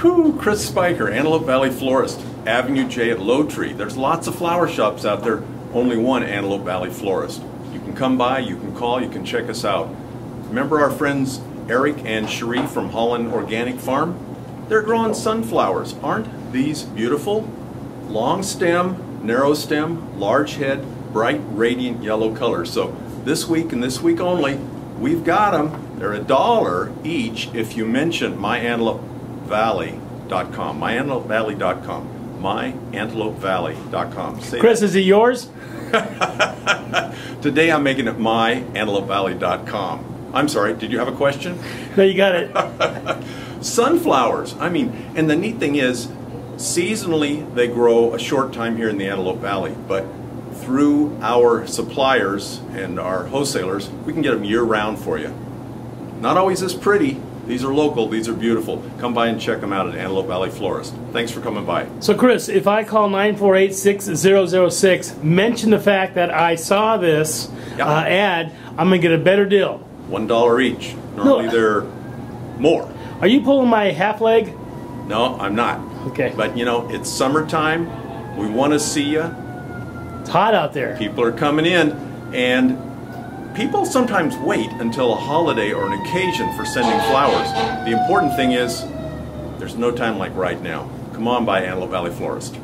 Whew, Chris Spiker, Antelope Valley Florist, Avenue J at Low Tree. There's lots of flower shops out there, only one Antelope Valley Florist. You can come by, you can call, you can check us out. Remember our friends Eric and Cherie from Holland Organic Farm? They're growing sunflowers. Aren't these beautiful? Long stem, narrow stem, large head, bright, radiant yellow color. So this week and this week only, we've got them. They're a dollar each if you mention myantelopevalley.com. myantelopevalley.com. myantelopevalley.com. Say Chris, is it yours? Today I'm making it myantelopevalley.com. I'm sorry, did you have a question? No, you got it. Sunflowers. I mean, and the neat thing is, seasonally they grow a short time here in the Antelope Valley, but through our suppliers and our wholesalers, we can get them year round for you. Not always as pretty. These are local, these are beautiful. Come by and check them out at Antelope Valley Florist. Thanks for coming by. So, Chris, if I call 948 6006, mention the fact that I saw this Yeah. uh, ad, I'm going to get a better deal. One dollar each. Normally No. they're more. Are you pulling my half leg? No, I'm not. Okay. But you know, it's summertime. We want to see you. It's hot out there. People are coming in, and people sometimes wait until a holiday or an occasion for sending flowers. The important thing is, there's no time like right now. Come on by Antelope Valley Florist.